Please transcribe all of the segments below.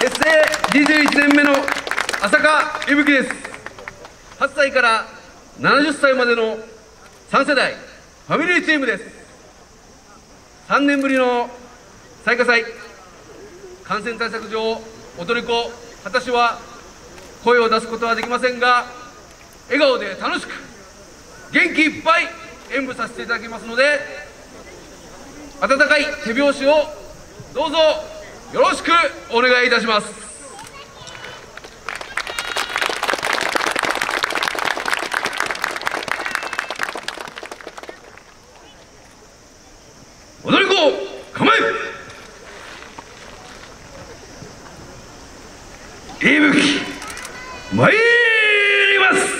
結成21年目の浅香伊吹です。8歳から70歳までの3世代ファミリーチームです。3年ぶりの最下祭感染対策上踊り子私は声を出すことはできませんが笑顔で楽しく元気いっぱい演舞させていただきますので温かい手拍子をどうぞ。よろしくお願いいたします。踊り子構えいぶき参ります。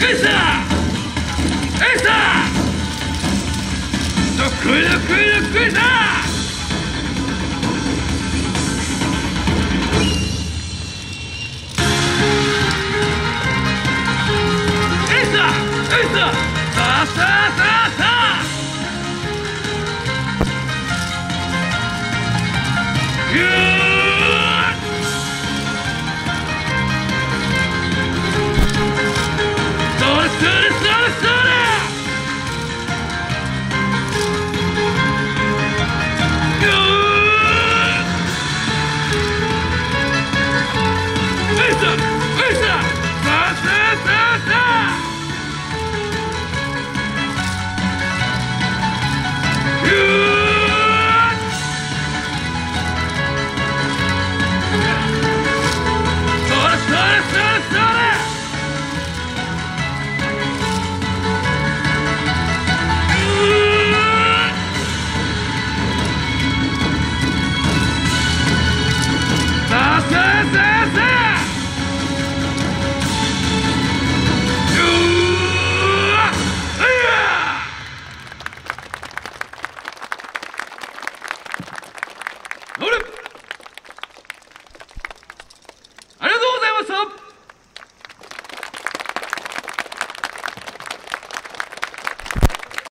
よいしょよいしょどっこいどっこいどっこいさ